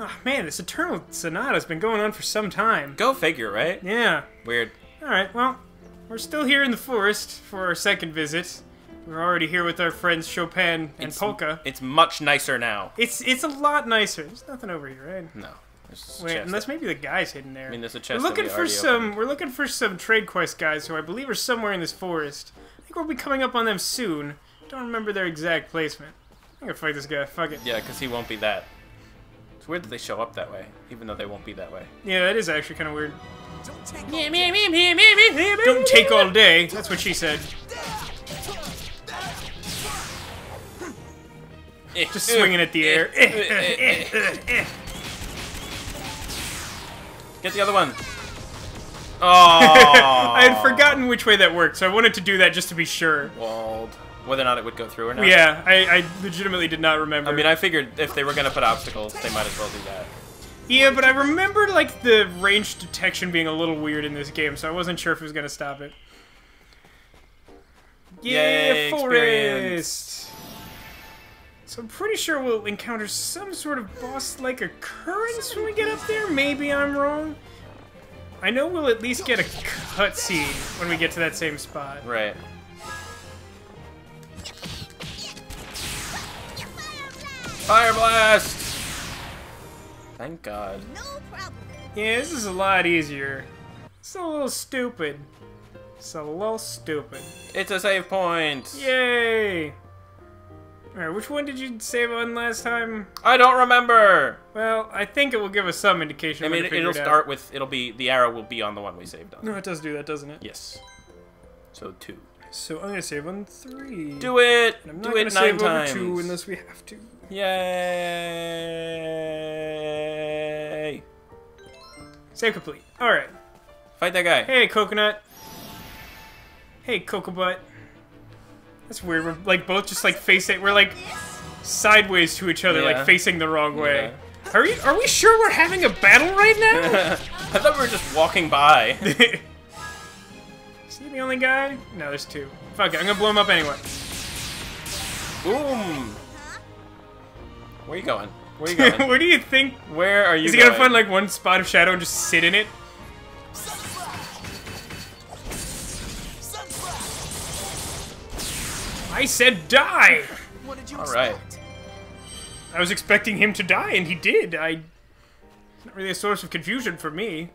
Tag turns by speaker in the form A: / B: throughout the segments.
A: Oh man, this Eternal Sonata's been going on for some time.
B: Go figure, right?
A: Yeah.
B: Weird.
A: Alright, well, we're still here in the forest for our second visit. We're already here with our friends Chopin and
B: It's-
A: Polka.
B: It's much nicer now.
A: It's it's a lot nicer. There's nothing over here, right?
B: No. There's just a
A: Wait, unless
B: there.
A: maybe the guy's hidden there.
B: I mean, there's a chest. we're that
A: looking
B: we
A: for some.
B: opened.
A: We're looking for some trade quest guys who I believe are somewhere in this forest. I think we'll be coming up on them soon. Don't remember their exact placement. I'm gonna fight this guy. Fuck it.
B: Yeah, because he won't be that. It's weird that they show up that way, even though they won't be that way.
A: Yeah, that is actually kind of weird.
C: Don't take
A: Don't take all day. That's what she said. Eh, just swinging at the eh, air.
B: Eh, Get the other one. Oh.
A: I had forgotten which way that worked, so I wanted to do that just to be sure.
B: Walled. Whether or not it would go through or not.
A: Yeah, I, I legitimately did not remember.
B: I mean, I figured if they were gonna put obstacles, they might as well do that.
A: Yeah, but I remembered like the range detection being a little weird in this game, so I wasn't sure if it was gonna stop it. Yeah,
B: Yay,
A: forest. So I'm pretty sure we'll encounter some sort of boss-like occurrence when we get up there. Maybe I'm wrong. I know we'll at least get a cutscene when we get to that same spot.
B: Right. Fire blast! Thank God.
C: No problem.
A: Yeah, this is a lot easier. It's a little stupid. It's a little stupid.
B: It's a save point.
A: Yay! Alright, which one did you save on last time?
B: I don't remember.
A: Well, I think it will give us some indication.
B: I mean,
A: when
B: it'll
A: it out.
B: start with it'll be the arrow will be on the one we saved on.
A: No, it does do that, doesn't it?
B: Yes. So two.
A: So I'm gonna save on three.
B: Do it.
A: I'm
B: Do
A: not
B: it
A: gonna
B: nine
A: save
B: times.
A: over two unless we have to.
B: Yay!
A: Save complete. Alright.
B: Fight that guy.
A: Hey, coconut. Hey, cocoa butt. That's weird. We're like both just like facing. We're like sideways to each other,
B: Yeah.
A: like facing the wrong way. Are you? Are we sure we're having a battle right now?
B: I thought we were just walking by.
A: Is he the only guy? No, there's two. Fuck it, I'm gonna blow him up anyway.
B: Boom. Where you going? Where you going?
A: Where do you think?
B: Where are you
A: Is he
B: going?
A: gonna find like one spot of shadow and just sit in it? I said die!
C: What did you
B: All right.
C: expect?
A: I was expecting him to die, and he did. I. It's Not really a source of confusion for me.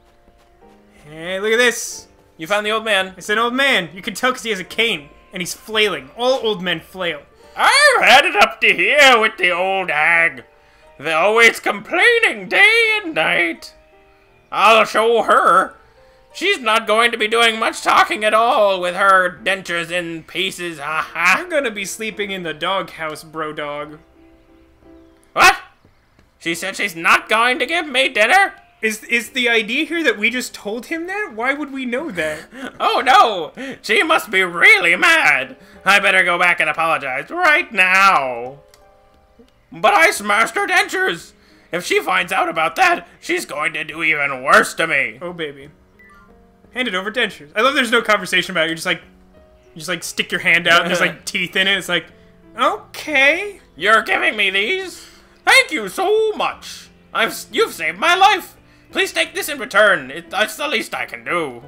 A: Hey, look at this!
B: You found the old man.
A: It's an old man. You can tell because he has a cane, and he's flailing. All old men flail.
B: I've had it up to here with the old hag. They're always complaining day and night. I'll show her. She's not going to be doing much talking at all with her dentures in pieces. Ha ha.
A: I'm gonna be sleeping in the doghouse, bro dog.
B: What? She said she's not going to give me dinner?
A: Is is the idea here that we just told him that? Why would we know that?
B: Oh no! She must be really mad. I better go back and apologize right now. But I smashed her dentures. If she finds out about that, she's going to do even worse to me.
A: Oh baby. Hand it over dentures. I love there's no conversation about it. You're just like you just like stick your hand out and there's like teeth in it. It's like, okay.
B: You're giving me these? Thank you so much. I've you've saved my life. Please take this in return. It, that's the least I can do.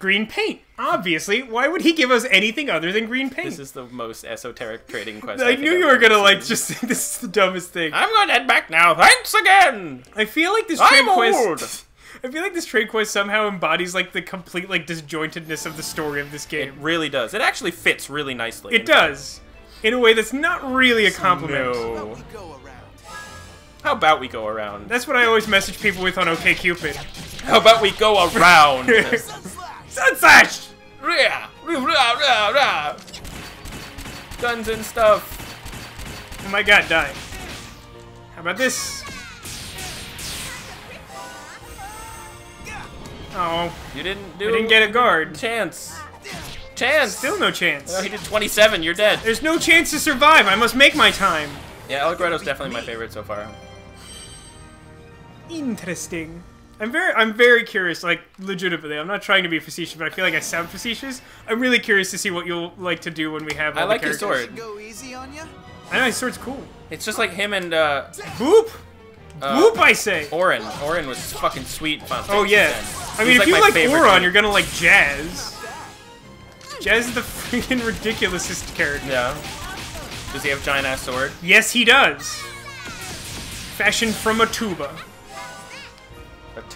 A: Green paint. Obviously. Why would he give us anything other than green paint?
B: This is the most esoteric trading quest.
A: I
B: think
A: knew you were gonna like just think this is the dumbest thing.
B: I'm going to head back now. Thanks again.
A: I feel like this trade
B: I'm
A: quest.
B: old.
A: I feel like this trade quest somehow embodies like the complete like disjointedness of the story of this game.
B: It really does. It actually fits really nicely.
A: It, does, in a way that's not really a compliment.
B: No.
C: We go around.
B: How about we go around?
A: That's what I always message people with on OKCupid.
B: How about we go around?
A: Sunslash!
B: Rah. Guns and stuff.
A: Oh my god, die. How about this? Oh,
B: You didn't do.
A: I didn't get a guard.
B: chance. Chance.
A: Still no chance.
B: Oh, he did 27. You're dead.
A: There's no chance to survive. I must make my time.
B: Yeah, El Allegretto's definitely my favorite so far.
A: Interesting. I'm very, I'm very curious. Like, legitimately, I'm not trying to be facetious, but I feel like I sound facetious. I'm really curious to see what you'll like to do when we have.
B: I
A: the
B: like his
A: characters.
B: sword.
C: Go easy on ya.
A: I know his sword's cool.
B: It's just like him and uh,
A: Boop, Whoop, I say.
B: Auron. Auron was fucking sweet. Final
A: Oh yeah. I mean,
B: was,
A: if you like
B: favorite
A: Auron,
B: dude.
A: you're gonna like Jazz. Jazz is the freaking ridiculousest character.
B: Yeah. Does he have giant ass sword?
A: Yes, he does. Fashioned from a tuba.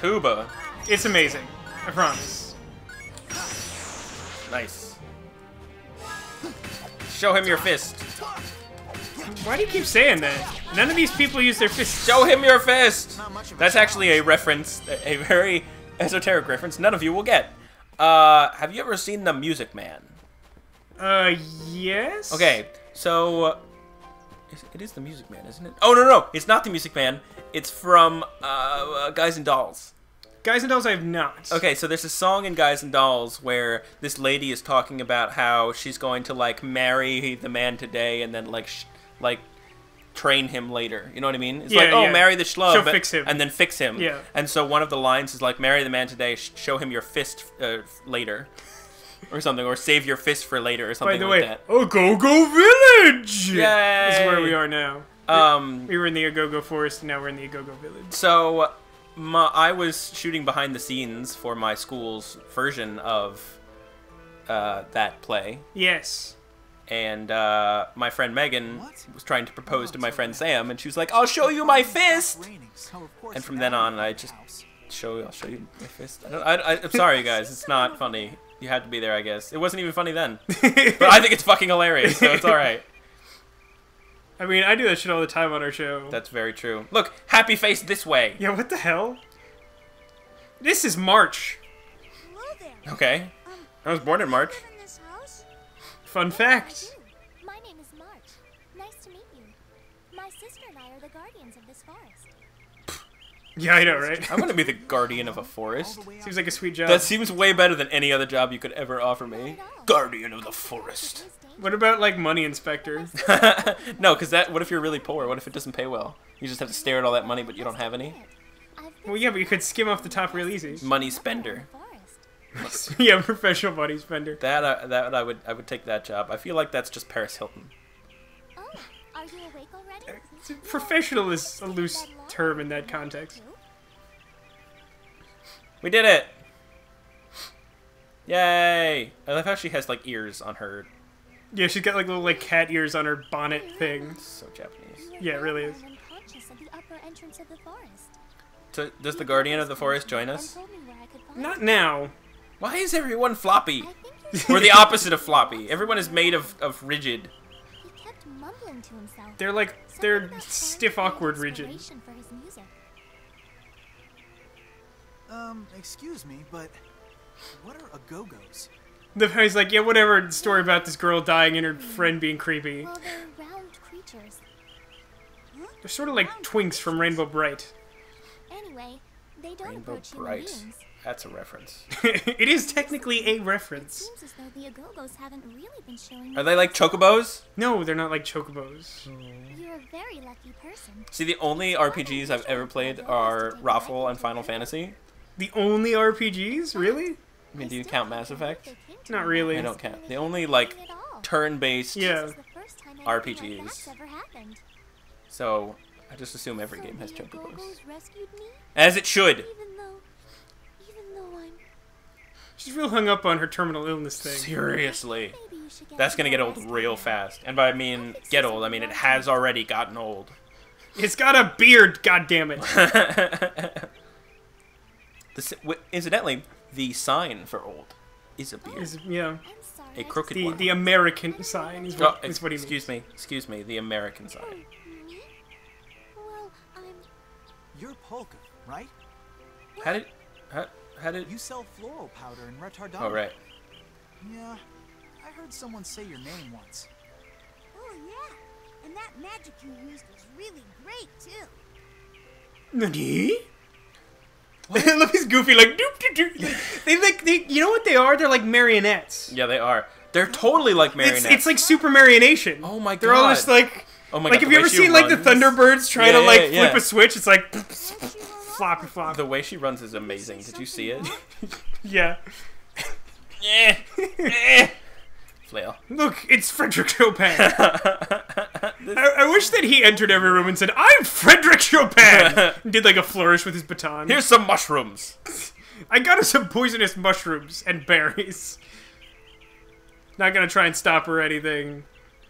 B: Tuba.
A: It's amazing. I promise.
B: Nice. Show him your fist.
A: Why do you keep saying that? None of these people use their fists.
B: Show him your fist. That's actually a reference, a very esoteric reference. None of you will get. Uh, have you ever seen The Music Man?
A: Uh, yes.
B: Okay, so uh, it is The Music Man, isn't it? Oh no, no, it's not The Music Man. It's from uh, uh, Guys and Dolls.
A: Guys and Dolls, I have not.
B: Okay, so there's a song in Guys and Dolls where this lady is talking about how she's going to like marry the man today and then like sh- like train him later. You know what I mean? It's
A: Yeah,
B: like, oh,
A: yeah.
B: marry the schlub,
A: She'll
B: but-
A: fix him.
B: and then fix him.
A: Yeah.
B: And so one of the lines is like, marry the man today, sh- show him your fist uh, later, or something, or save your fist for later, or something By
A: the
B: like
A: way,
B: that.
A: Agogo Village Yeah. is where we are now.
B: Um,
A: We were in the Agogo Forest, and now we're in the Agogo Village.
B: So, my, I was shooting behind the scenes for my school's version of uh, that play,
A: Yes.
B: and uh, my friend Megan was trying to propose to my friend Sam, and she was like, "I'll show you my fist." And from then on, I just show I'll show you my fist. I don't, I, I, I'm sorry, guys, it's not funny. You had to be there, I guess. It wasn't even funny then, but I think it's fucking hilarious, so it's all right.
A: I mean, I do that shit all the time on our show.
B: That's very true. Look, happy face this way.
A: yeah, what the hell? This is March.
C: Hello there.
B: Okay, I was born in um,
C: March. In this house?
A: Fun
C: I
A: fact.
C: My name is March. Nice to meet you. My sister and I are the guardians of this forest.
A: Yeah, I know, right?
B: I'm gonna be the guardian of a forest.
A: Seems like a sweet job.
B: That seems way better than any other job you could ever offer me.
C: Not at all.
B: Guardian of the forest.
C: It is dangerous.
A: What about like money inspector?
B: no, because that. What if you're really poor? What if it doesn't pay well? You just have to stare at all that money, but you don't have any.
A: Well, yeah, but you could skim off the top real easy.
B: Money spender.
A: yeah, professional money spender.
B: That uh, that I would I would take that job. I feel like that's just Paris Hilton.
C: Oh, are you awake already?
A: Professional is a loose term in that context.
B: We did it! Yay! I love how she has like ears on her.
A: Yeah, she's got like little like cat ears on her bonnet thing.
B: So Japanese.
A: Yeah, it really is.
C: I'm unconscious at the upper entrance of the forest.
B: So, does the Guardian of the Forest join us?
C: told me where I could find
A: Not now.
B: Why is everyone floppy?
C: I think you're
B: We're the opposite of floppy. Everyone is made of, of rigid.
C: He kept mumbling to himself.
A: They're like they're stiff, awkward, rigid.
C: inspiration for his music.
D: Um, excuse me, but what are agogos?
A: The guy's like, yeah, whatever. Story about this girl dying and her friend being creepy.
C: Well, they're round creatures.
A: They're sort of like twinks from Rainbow Brite.
C: Anyway, they don't
B: Rainbow
C: approach
B: Bright.
C: beings.
B: That's a reference.
A: it is technically a reference.
C: Seems as though the Agogos haven't really been showing.
B: Are they like chocobos?
A: No, they're not like chocobos. Oh.
C: You're a very lucky person.
B: See, the only RPGs I've ever played are Raffle and Final Fantasy.
A: The only RPGs, really?
B: I mean, do you count Mass Effect?
C: They
A: Not really.
B: I don't count. The only like
C: Nothing at all.
B: turn-based.
A: Yeah.
C: This is the first time anything like
B: RPGs.
C: that's ever happened.
B: So I just assume every
C: So
B: game has
C: the
B: chocobos,
C: Agogos rescued me,
B: as it should.
C: even though, even though
A: She's real hung up on her terminal illness thing.
B: Seriously,
C: Maybe you should get
B: that's gonna get old real fast. And by I mean get old, I mean it has already gotten old.
A: It's got a beard, God damn it.
B: The, incidentally, the sign for old is a beard.
A: Is- yeah.
C: I'm sorry.
B: A
C: I
B: crooked
A: The
B: one.
A: the American sign is
B: Oh,
A: what, is what he
B: excuse
A: means.
B: me, excuse me, the American sign.
C: Well, I'm.
D: You're Polka, right?
B: How did, how, how did?
D: You sell floral powder in Ritardando.
B: Oh right.
D: Yeah, I heard someone say your name once.
C: Oh yeah, and that magic you used was really great too.
A: Nani? Look, he's goofy, like doop doop doop. They like they, you know what they are? They're like marionettes.
B: Yeah, they are. They're totally like marionettes.
A: it's like super marionation.
B: Oh my god.
A: They're all just like
B: oh my god.
A: like
B: have
A: you ever seen like the Thunderbirds trying
B: Yeah,
A: to like
B: yeah.
A: flip a switch? It's like floppy flop.
B: The way she runs is amazing. Did you see it?
A: Yeah.
B: yeah. Eh. Flail.
A: Look, it's Frederic Chopin. I, I wish that he entered every room and said, "I'm Frederic Chopin," and did like a flourish with his baton.
B: Here's some mushrooms.
A: I got her some poisonous mushrooms and berries. Not gonna try and stop her or anything.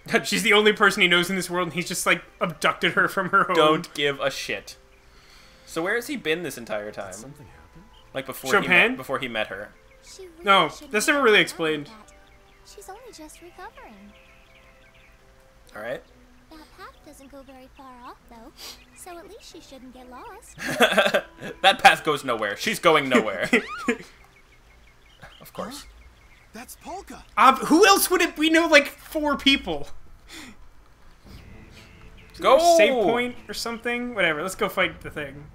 A: She's the only person he knows in this world, and he's just like abducted her from her home.
B: Don't give a shit. So where has he been this entire time?
D: Something happened?
B: Like before he
A: Chopin?
B: met, before he met her.
C: Really
A: No, that's never really explained.
C: that. She's only just recovering.
B: All right.
C: That path doesn't go very far off, though, so at least she shouldn't get lost.
B: that path goes nowhere. She's going nowhere. of course.
D: That's Polka.
A: Uh, who else would it? We know like four people.
B: Go.
A: Save point or something. Whatever. Let's go fight the thing.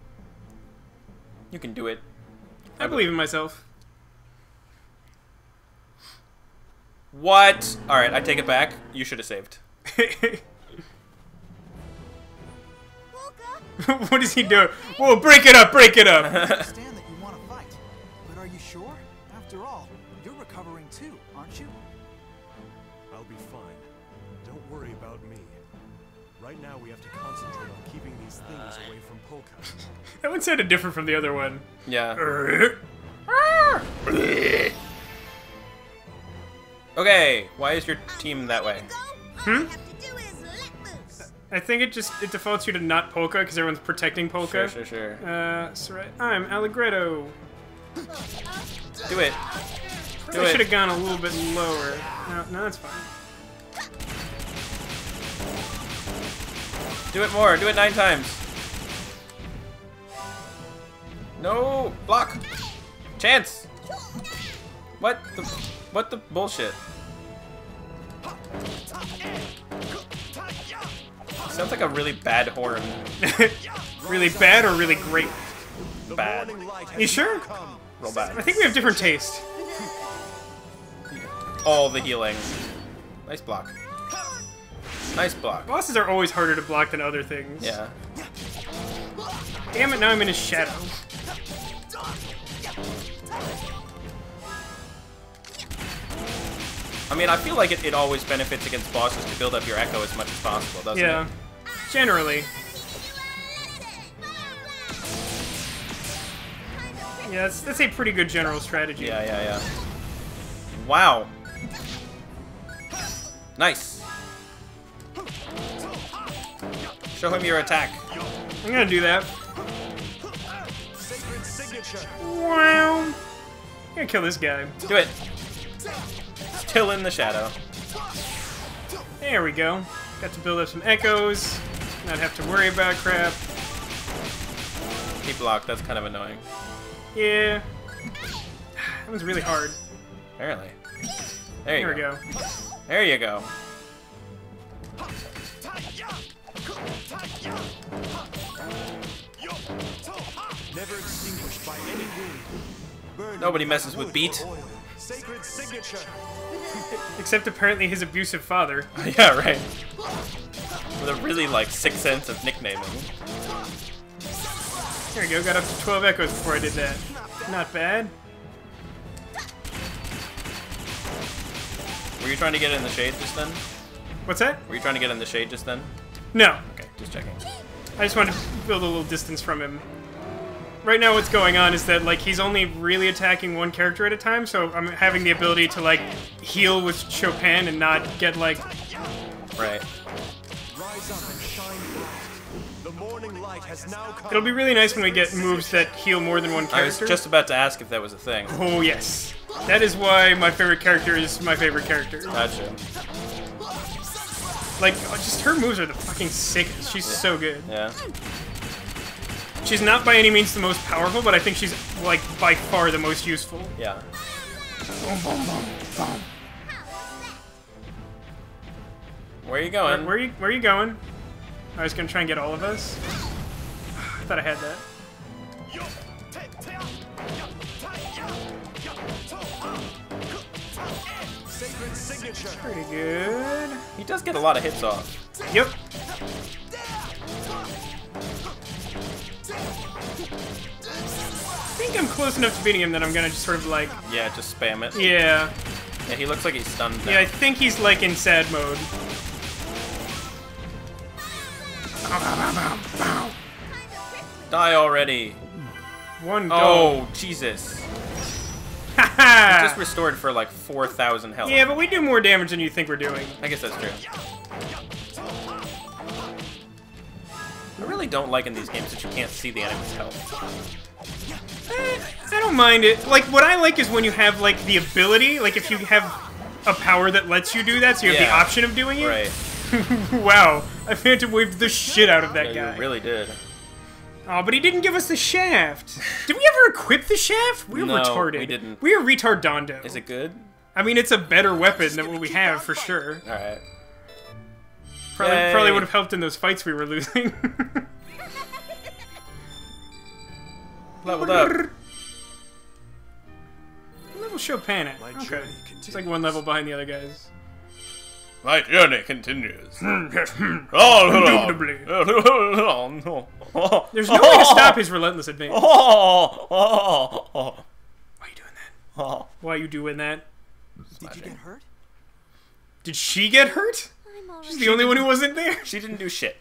B: You can do it.
A: I believe in myself.
B: What? All right, I take it back. You should have saved.
A: what is he doing? Whoa! Break it up! Break it up.
D: I understand that you want to fight, but are you sure? After all, you're recovering too, aren't you?
E: I'll be fine. Don't worry about me. Right now, we have to concentrate on keeping these things away from Polka.
A: that one sounded different from the other one.
B: Yeah.
A: Ah!
B: Okay. Why is your team that way?
A: Hmm? I think it just it defaults you to not polka because everyone's protecting polka.
B: Sure, sure, sure.
A: Uh, so right, I'm Allegretto.
B: Do it. Do
A: I should have gone a little bit lower. No, no, that's fine.
B: Do it more. Do it nine times. No block. Chance. What the? What the bullshit? Sounds like a really bad horn.
A: really bad or really great?
B: Bad.
A: You sure?
B: Real
A: I think we have different taste.
B: All the healing. Nice block. Nice block.
A: Bosses are always harder to block than other things.
B: Yeah.
A: Damn it! Now I'm in his shadow.
B: I mean, I feel like it, it always benefits against bosses to build up your echo as much as possible, doesn't
A: Yeah.
B: it?
A: Generally. Yeah, that's, that's a pretty good general strategy.
B: Yeah, yeah, yeah. Wow. Nice. Show him your attack.
A: I'm gonna do that. Wow. I'm gonna kill this guy.
B: Do it. Still in the shadow.
A: There we go. Got to build up some echoes. Not have to worry about crap.
B: He blocked. That's kind of annoying.
A: Yeah. That was really hard.
B: Apparently. There you
A: There we
B: go.
A: go.
B: There you go.
E: Never extinguished by any
B: Nobody messes with
E: wood
B: beat.
E: Or oil. Sacred signature.
A: Except apparently his abusive father.
B: yeah, right. With a really, like, sick sense of nicknaming.
A: There we go. Got up to 12 echoes before I did that. Not bad.
B: Were you trying to get in the shade just then?
A: What's that?
B: Were you trying to get in the shade just then?
A: No.
B: Okay, just checking.
A: I just wanted to build a little distance from him. Right now what's going on is that like he's only really attacking one character at a time, so I'm having the ability to like heal with Chopin and not get like
B: Right.
E: Rise up and shine bright. The morning light has now come.
A: it'll be really nice when we get moves that heal more than one character.
B: I was just about to ask if that was a thing.
A: Oh yes. That is why my favorite character is my favorite character.
B: Gotcha.
A: Like just her moves are the fucking sickest. She's so good.
B: Yeah.
A: She's not by any means the most powerful, but I think she's like by far the most useful.
B: Yeah. Where are you going?
A: where are you where are you going? I was gonna try and get all of us. I thought I had that. Pretty good.
B: He does get a lot of hits off.
A: Yep. I think I'm close enough to beating him that I'm gonna just sort of like,
B: Yeah, just spam it.
A: yeah,
B: Yeah, he looks like he's stunned. now.
A: yeah. I think he's like in sad mode.
B: Die already.
A: One go.
B: Oh, Jesus.
A: Ha
B: Just restored for like 4,000 health.
A: Yeah, but we do more damage than you think we're doing.
B: I guess that's true. I really don't like in these games that you can't see the enemy's health.
A: Eh, I don't mind it. Like, what I like is when you have, like, the ability, like, if you have a power that lets you do that, so you have the option of doing it.
B: Right.
A: wow, I Phantom waved the shit out of that
B: Yeah,
A: guy.
B: you really did.
A: Oh, but he didn't give us the shaft. Did we ever equip the shaft? We're
B: No,
A: retarded.
B: we didn't.
A: We are retardondo.
B: Is it good?
A: I mean, it's a better weapon than what we have for sure.
B: Alright.
A: Probably,
B: Yay.
A: probably would have helped in those fights we were losing.
B: Leveled up.
A: level Chopin.
E: My
A: Okay.
E: journey
A: It's like one level behind the other guys.
B: My journey continues.
A: Indubitably. There's no way to stop his relentless advance. Why are you doing that? Why are you doing that?
D: Did you get hurt?
A: Did she get hurt?
C: I'm already.
A: She's the only one who wasn't there.
B: She didn't do shit.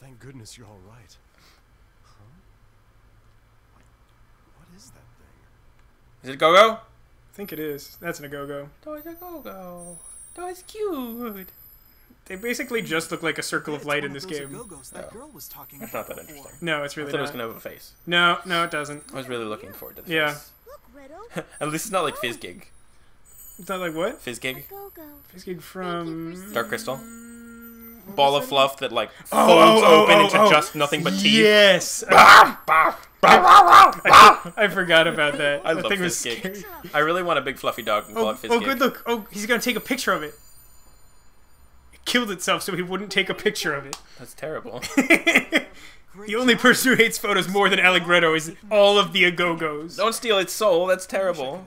E: Thank goodness you're all right. Huh? What is that thing?
B: Is it a go-go?
A: I think it is. That's an a go go.
B: Toys a go-go. Toys cute.
A: They basically just look like a circle of light in this game.
D: Go-Gos that
B: Oh.
D: girl was talking
B: That's
D: about
B: not that
D: before.
B: interesting.
A: No, it's
B: I
A: really
B: thought it was gonna have a face.
A: No, no, it doesn't.
B: I was really looking forward to the
A: Yeah.
B: face.
C: Look, Riddle.
B: At least it's not like Fizzgig.
A: It's not like what?
B: Fizzgig?
C: Go-go.
A: Fizzgig from.
B: Dark Crystal? Ball of fluff that like folds
A: Oh, oh, oh
B: open
A: oh,
B: into
A: oh.
B: just nothing but teeth.
A: Yes. I, I forgot about that.
B: I
A: that
B: love
A: thing was
B: Fizzgig.
A: scary.
B: I really want a big fluffy dog and oh, call
A: Oh,
B: it Fizzgig.
A: oh, good look. Oh, he's gonna take a picture of it. It killed itself so he wouldn't take a picture of it.
B: That's terrible.
A: The only person who hates photos more than Allegretto is all of the Agogos.
B: Don't steal its soul. That's
D: I
B: terrible.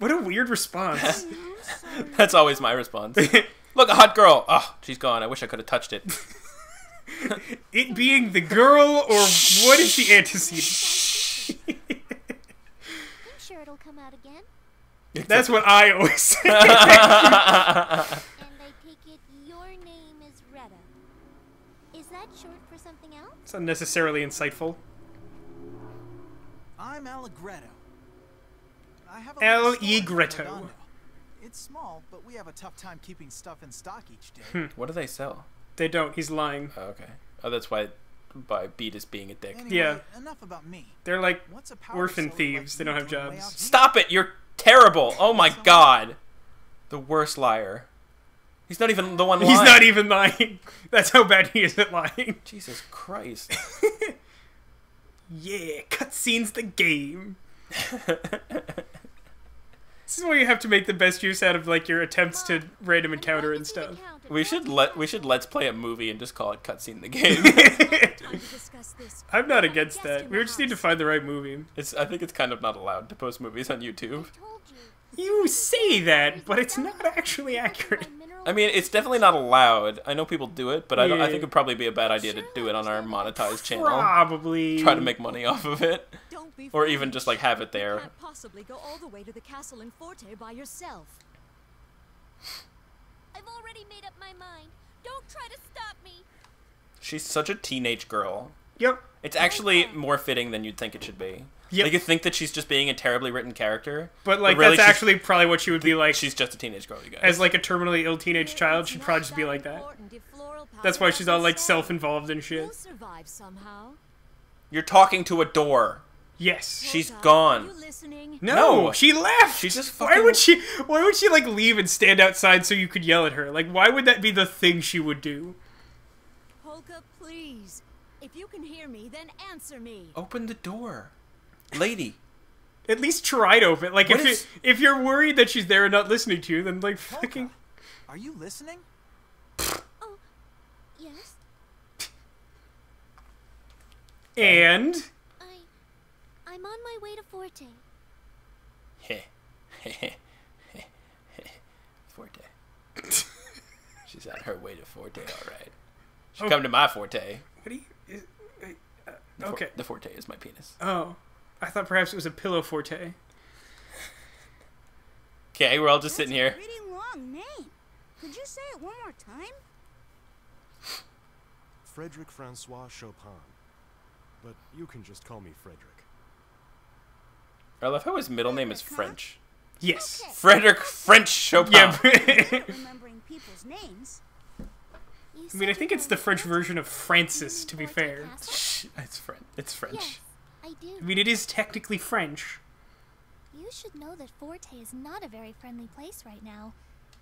D: Could've touched it.
A: What a weird response.
B: That's always my response. Look, a hot girl. Oh, she's gone. I wish I could have touched it.
A: it being the girl, or what is the antecedent?
C: I'm sure it'll come out again.
A: That's what I always say.
C: And I take it your name is Retta. Is that short for something else?
A: it's unnecessarily insightful.
D: I'm Allegretto. I have
A: El
D: little store in
A: Egretto.
D: It's small, but we have a tough time keeping stuff in stock each day. Hmm.
B: what do they sell?
A: They don't. He's lying.
B: Oh, okay. Oh, that's why by beat is being a dick.
D: Anyway,
A: Yeah.
D: enough about me.
A: They're like
D: What's a
A: orphan thieves.
D: like
A: They don't have jobs.
B: Stop it! You're terrible. Oh my god. The worst liar. He's not even the one lying.
A: He's not even lying. That's how bad he is at lying.
B: Jesus Christ.
A: Yeah, cutscenes the game. This is why you have to make the best use out of like your attempts to random encounter and stuff.
B: we should let we should let's play a movie and just call it cutscene the game.
C: Time to discuss this.
A: I'm not against that. We just need to find the right movie.
B: it's I think it's kind of not allowed to post movies on YouTube.
C: You.
A: You say that, but it's not actually accurate.
B: I mean, it's definitely not allowed. I know people do it, but I don't. I think it'd probably be a bad idea to do it on our monetized channel.
A: Probably.
B: Try to make money off of it,
F: Don't be
B: or even just like have it
F: You
B: there.
F: can't possibly go all the way to the castle in Forte by yourself.
C: I've already made up my mind. Don't try to stop me.
B: She's such a teenage girl.
A: Yep.
B: It's actually more fitting than you'd think it should be.
A: Yep.
B: Like you think that she's just being a terribly written character,
A: But like
B: really
A: that's actually probably what she would be like
B: she's just a teenage girl, you guys.
A: as like a terminally ill teenage child. She'd probably just be like that.
F: important if floral
A: That's why she's all like self-involved and shit.
B: You're talking to a door.
A: Yes.
B: She's gone.
F: Are you listening?
A: No,
B: No.
A: she left.
B: She just
A: Why would she? Why would she like leave and stand outside so you could yell at her? Like, why would that be the thing she would do?
F: Polka, please. If you can hear me, then answer me.
B: Open the door, lady.
A: At least try to open. Like,
B: What
A: if
B: is-
A: you, if you're worried that she's there and not listening to you, then like fucking.
D: Are you listening? oh.
C: Yes,
A: And
C: I. I'm on my way to Forte.
B: Forte. She's on her way to Forte, all right. She oh. come to my Forte.
A: what do you? Is-
B: for-
A: Okay.
B: the Forte is my penis.
A: Oh, I thought perhaps it was a pillow forte.
B: Okay, we're all just sitting here.
G: That's a pretty long name. Could you say it one more time?
E: Frederic Francois Chopin. But you can just call me Frederic.
B: I love how his middle name is French.
A: Yes.
B: Frederic French Chopin.
A: Yeah.
F: Remembering people's names.
C: You
A: I mean, I think it's the French
C: French?
A: version of Francis, to be fair.
B: Shh, it's French. It's French.
C: Yes, I do.
A: I mean, it is technically French.
C: You should know that Forte is not a very friendly place right now.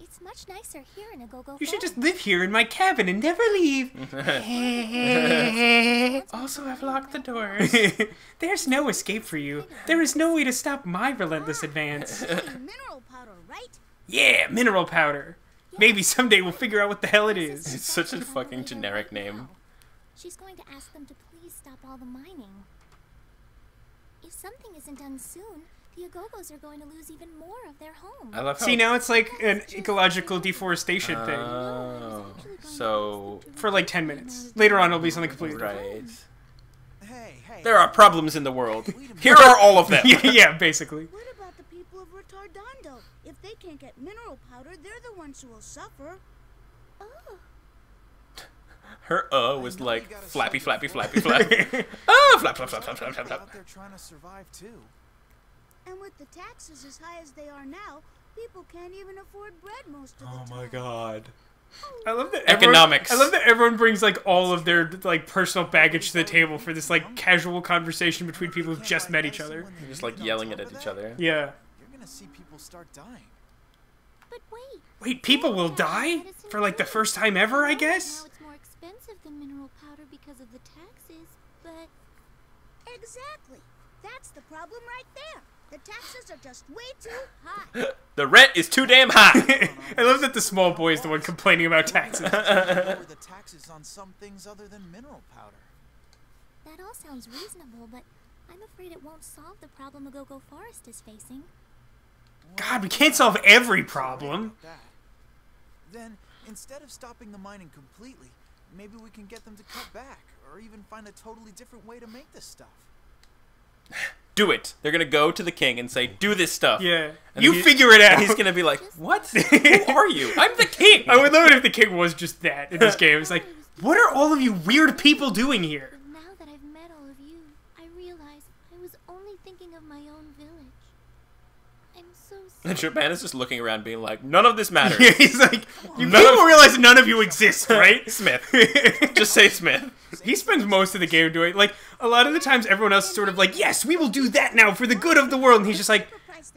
C: It's much nicer here in Agogo
A: You should just live here in my cabin and never leave.
B: Also, I've locked the doors.
A: There's no escape for you. There is no way to stop my relentless advance.
F: Mineral powder, right?
A: Yeah, mineral powder. Maybe someday we'll figure out what the hell it is.
B: It's such a fucking generic name.
C: She's going to ask them to please stop all the mining. If something isn't done soon, the Agogos are going to lose even more of their home.
B: I love how.
A: See, now it's like an ecological deforestation thing.
B: Oh, so
A: For like 10 minutes. Later on, it'll be something completely
B: right.
D: Hey, hey.
B: There are problems in the world. Here are all of them.
A: yeah, yeah, basically.
F: What about the people of Ritardando? If they can't get mineral powder, they're the ones who will suffer.
C: Oh,
B: Her uh was like
D: you gotta
B: flappy,
D: suffer
B: flappy,
D: for
B: flappy, flappy. Ah, flap, flap, flap, flap, flap, flap, flap.
D: out there trying to survive too.
F: And with the taxes as high as they are now, people can't even afford bread most of the
B: Oh my god.
A: I love that everyone-
B: Economics.
A: I love that everyone brings like all of their like personal baggage to the table for this like casual conversation between people who've just met each other.
B: Just like yelling it at each other.
A: Yeah.
D: You're gonna see people start dying.
C: But wait.
A: Wait, people will die for like the first time ever, I guess.
C: Now it's more expensive than mineral powder because of the taxes, but
F: Exactly. That's the problem right there. The taxes are just way too high.
B: The rent is too damn high.
A: I love that the small boy is the one complaining about taxes.
D: Lower the taxes on some things other than mineral powder.
C: that all sounds reasonable, but I'm afraid it won't solve the problem Agogo Forest is facing.
A: God, we can't solve every problem.
D: Then, instead of stopping the mining completely, maybe we can get them to cut back, or even find a totally different way to make this stuff.
B: Do it. They're gonna go to the king and say, "Do this stuff."
A: Yeah.
B: And
A: You
B: he-
A: figure it out.
B: And he's gonna be like, "What? Who are you? I'm the king."
A: I would love it if the king was just that in this game. It's like, what are all of you weird people doing here?
C: But now that I've met all of you, I realize I was only thinking of my own village. I'm so
B: And. Chopin is just looking around, being like, "None of this matters."
A: Yeah, he's like, you
B: None
A: people
B: of-
A: realize none of you exist, right?
B: Smith. Just say Smith.
A: he spends most of the game doing like a lot of the times everyone else is sort of like, yes, we will do that now for the good of the world, and he's just like,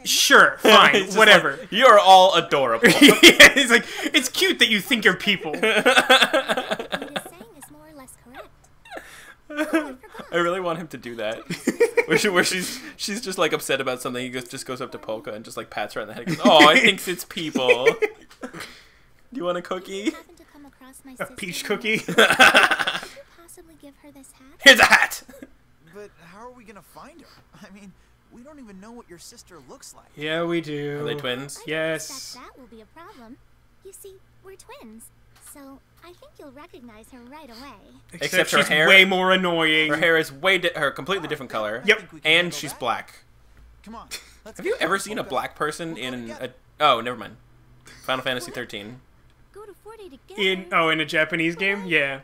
A: sure, fine,
B: just
A: whatever.
B: like, You're all adorable.
A: yeah, he's like, it's cute that you think you're people.
C: What it is saying is more or less correct. Oh, I.
B: I really want him to do that. where, she, where she's she's just like upset about something. He goes, just goes up to Polka and just like pats her on the head. And goes, "Oh, I thinks it's people." Do you want a cookie?
C: to come across my
A: A peach cookie.
C: Could you possibly give her this hat?
B: Here's a hat.
D: But how are we gonna find her? I mean, we don't even know what your sister looks like.
A: yeah, we do.
B: Are they twins?
C: I
A: Yes.
C: suspect that will be a problem. You see, we're twins, so I think you'll recognize her right away.
A: Except,
B: Except her
A: she's
B: hair-
A: way more annoying.
B: Her hair is way di- her completely different color.
A: Yep.
D: think we can
B: And she's
D: that.
B: black.
D: Come on. Let's
B: Have you ever seen a black person
D: We'll
B: in a? Oh, never mind. Final Fantasy 13.
C: Go to Forte together.
A: In oh, in a Japanese game, yeah,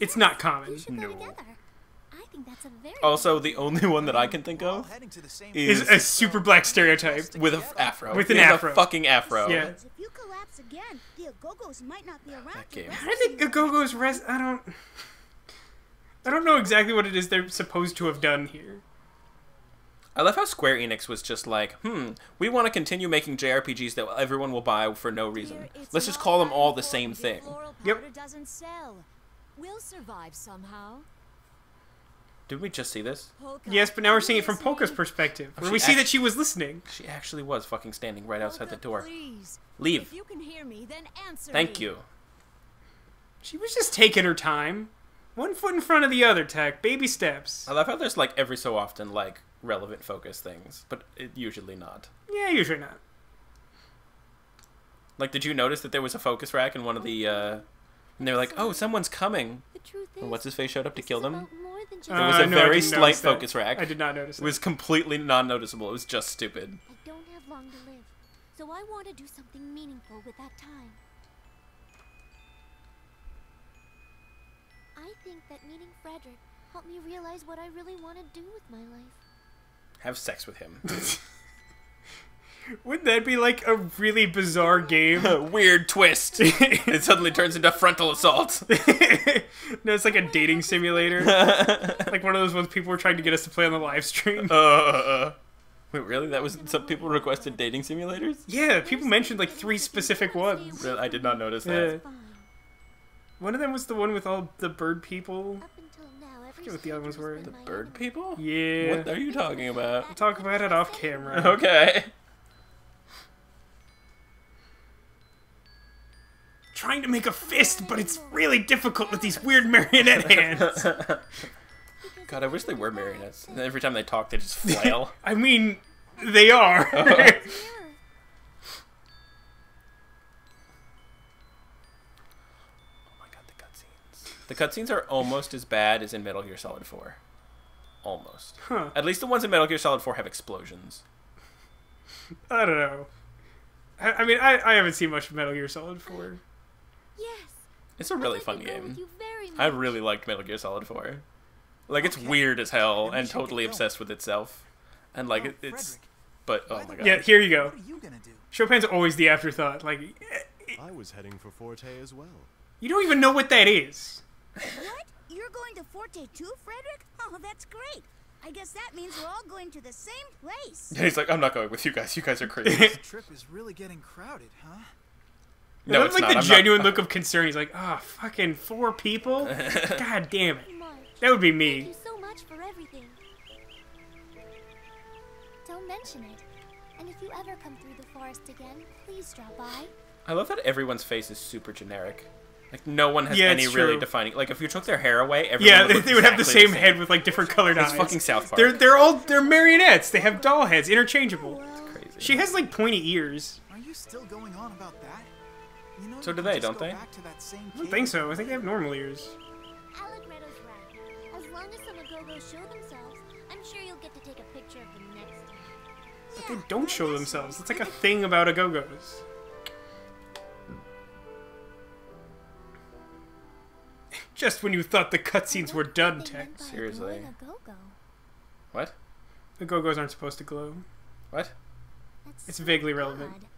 A: it's not common.
B: No.
C: together. I think that's a very
B: Also, the only one that I can think of
D: heading to the same
B: is-
A: Is a super black stereotype.
B: with an afro.
A: With an afro.
B: A fucking afro.
A: Yeah.
F: If you collapse again, the Agogos might not be around
B: That
F: to
B: game.
F: rescue
A: I think
F: you.
A: Agogo's res. I don't. I don't know exactly what it is they're supposed to have done here.
B: I love how Square Enix was just like, hmm, we want to continue making JRPGs that everyone will buy for no reason.
F: Dear,
B: Let's just call them all the same thing.
A: Yep.
F: doesn't sell. We'll survive somehow.
B: Did we just see this?
F: Polka,
A: Yes, but now we're seeing it from. Polka's perspective, where
B: she
A: we see that she was listening.
B: She actually was fucking standing right outside the door.
F: Please.
B: Leave.
F: If you can hear me, then answer
B: Thank
F: me.
B: you.
A: She was just taking her time, one foot in front of the other. Tek, baby steps.
B: I love how there's like every so often like relevant focus things, but it, usually not.
A: Yeah, usually not.
B: Like, did you notice that there was a focus rack in one of the? uh And they're like, "Oh, someone's coming."
C: The truth is,
B: And what's his face showed up to kill them?
C: About more than just
B: There was
A: Uh,
B: a
A: no,
B: very slight
A: notice that.
B: focus rack.
A: I did not notice.
B: It was completely non-noticeable. It was just stupid.
C: I don't have long to live, so I want to do something meaningful with that time. I think that meeting Frederic helped me realize what I really want to do with my life.
B: Have sex with him.
A: Wouldn't that be like a really bizarre game?
B: Weird twist. it suddenly turns into frontal assault.
A: no, it's like a dating simulator. like one of those ones people were trying to get us to play on the live stream.
B: Uh, wait, really? That was some people requested dating simulators.
A: Yeah, people mentioned like three specific ones.
B: Really? I did not notice that.
A: Yeah. One of them was the one with all the bird people.
C: Up until now,
A: forget what the other ones were.
B: The bird people?
A: Yeah.
B: What are you talking about?
A: We'll talk about it off camera.
B: Okay.
A: Trying to make a fist, but it's really difficult with these weird marionette hands.
B: God, I wish they were marionettes. And every time they talk, they just flail.
A: I mean, they are.
C: Mirror.
B: Oh my god, the cutscenes. The cutscenes are almost as bad as in Metal Gear Solid 4. Almost.
A: huh.
B: At least the ones in Metal Gear Solid 4 have explosions.
A: I don't know. I, I mean, I, I haven't seen much of Metal Gear Solid 4.
C: Yes.
B: It's a
C: I'd
B: really fun
C: to go with
B: game. I really liked Metal Gear Solid 4. Like, it's
D: Okay.
B: weird as hell and totally obsessed with itself. And, like,
D: Oh,
B: it, it's.
D: Frederic,
B: But, oh my god.
A: Yeah, here you go.
D: What are you gonna do?
A: Chopin's always the afterthought. Like, eh,
E: I was heading for Forte as well.
A: you don't even know what that is.
F: What? You're going to Forte too, Frederic? Oh, that's great. I guess that means we're all going to the same place.
B: He's like, I'm not going with you guys. You guys are crazy.
D: This trip is really getting crowded, huh?
B: No,
A: that's like
B: not.
A: the
B: I'm not-
A: genuine look of concern. He's like, ah, fucking four people? God damn it. That would be
C: thank
A: me.
C: you so much for everything. Don't mention it. And if you ever come through the forest again, please drop by.
B: I love that everyone's face is super generic. Like no one has
A: Yeah,
B: any really defining. Like if you took their hair away, everyone
A: Yeah,
B: would
A: they,
B: look
A: they would have the
B: exactly
A: same head with like different colored
B: It's
A: eyes.
B: fucking South Park.
A: They're they're all they're marionettes. They have doll heads, interchangeable.
B: crazy.
A: She has like pointy ears.
D: Are you still going on about that? You know,
B: So do they, don't they?
D: To that same
A: I don't think so. I think they have normal ears.
C: Allegretto's right. As long as some Agogos show themselves, I'm sure you'll get to take a picture of them next time.
A: But they don't show themselves. It's like a thing about a go go. Just when you thought the cutscenes were done, Tek.
B: Seriously.
C: Go-go.
B: What?
A: Agogos aren't supposed to glow.
B: What?
C: That's
A: It's
C: so
A: vaguely relevant.
C: odd. I've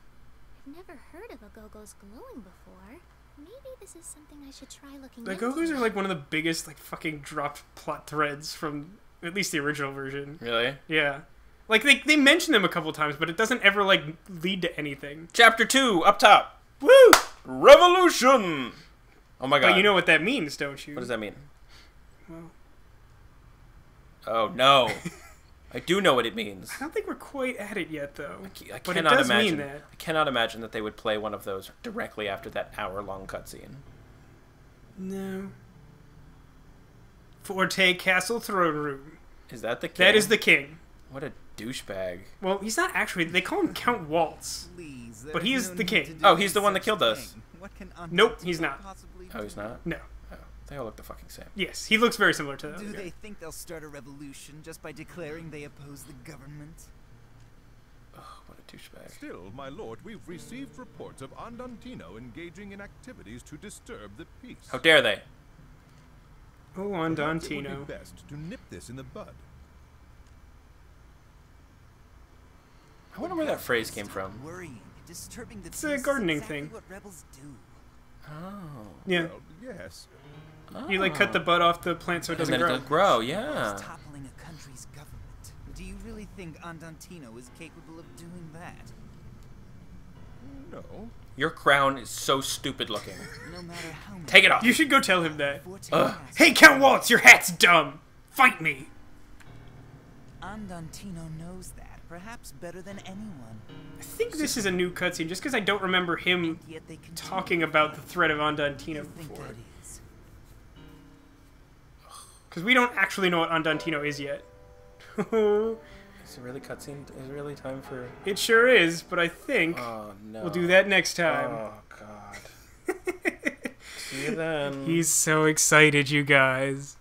C: never heard of Agogos glowing before. Maybe this is something I should try looking
A: The
C: into.
A: Agogos are like one of the biggest like fucking dropped plot threads from at least the original version.
B: Really?
A: Yeah. Like they they mention them a couple times, but it doesn't ever like lead to anything.
B: Chapter two, up top.
A: Woo!
B: Revolution. Oh my god.
A: But you know what that means, don't you?
B: What does that mean?
A: Well,
B: Oh no. I do know what it means.
A: I don't think we're quite at it yet, though.
B: I
A: But it
B: cannot
A: does mean
B: imagine.
A: that.
B: I cannot imagine that they would play one of those directly after that hour-long cutscene.
A: No. Forte Castle Throne Room.
B: Is that the king?
A: That is the king.
B: What a douchebag.
A: Well, he's not actually. They call him Count Waltz.
D: Please,
A: But he is
D: no
A: the king.
B: Oh, he's the one that
D: such
B: killed us.
D: What can
A: Nope, he's not.
D: possibly
B: Oh, he's not.
A: No.
B: They all look the fucking same.
A: Yes, he looks very similar to them.
D: Do
A: them.
D: they think they'll start a revolution just by declaring they oppose the government?
B: Oh, what a douchebag.
G: Still, my lord, we've received reports of Andantino engaging in activities to disturb the peace.
B: How dare they?
A: Oh, Andantino.
G: Perhaps It
A: Dantino.
G: would be best to nip this in the bud.
B: I wonder where that phrase came from.
D: Worrying, disturbing the
A: It's a gardening
D: exactly
A: thing.
D: What rebels do.
B: Oh.
A: Yeah,
G: Well, yes.
A: You like cut the butt off the plant so it doesn't
B: then it
A: grow.
B: does grow,
D: It's
B: yeah.
D: toppling a country's government. Do you really think Andantino is capable of doing that?
G: No.
B: Your crown is so stupid looking.
D: No matter how many
B: Take it off.
A: You should go tell him that.
D: Forte
B: Ugh.
A: Hey, Count Waltz, your hat's dumb. Fight me.
D: Andantino knows that, perhaps better than anyone.
A: I think this is a new cutscene, just because I don't remember him
D: Yet they
A: talking about the threat of Andantino before. Because we don't actually know what Andantino is yet.
B: Is it really cutscene? Is it really time for?
A: it sure is, but I think
B: Oh no.
A: we'll do that next time.
B: Oh god. See you then.
A: He's so excited, you guys.